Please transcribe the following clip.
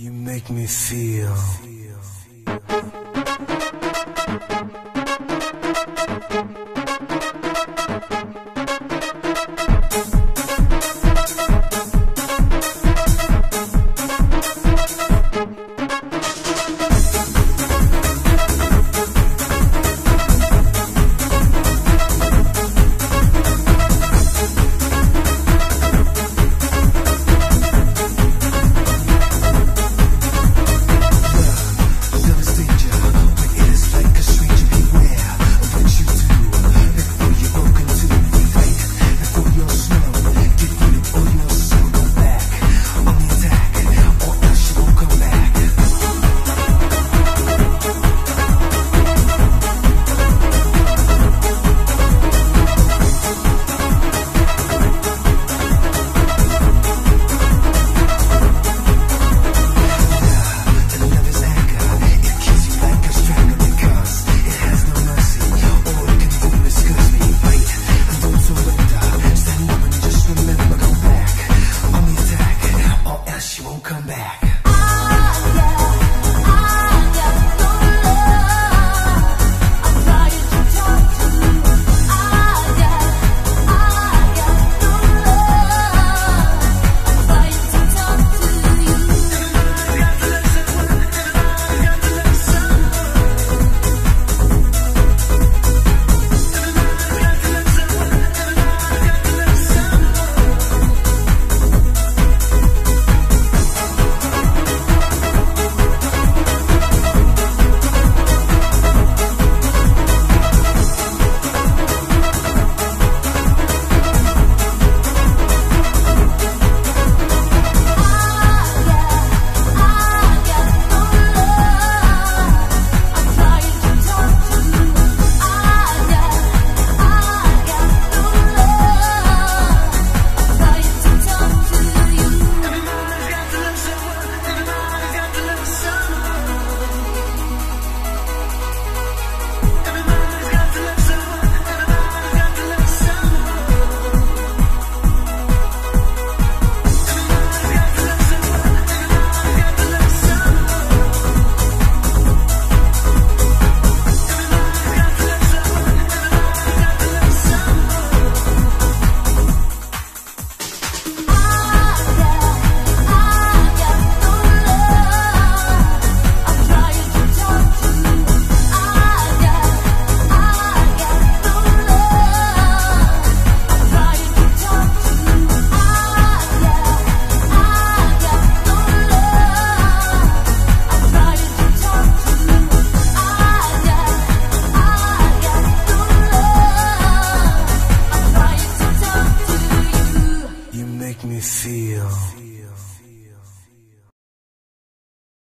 You make me feel. Love me feel.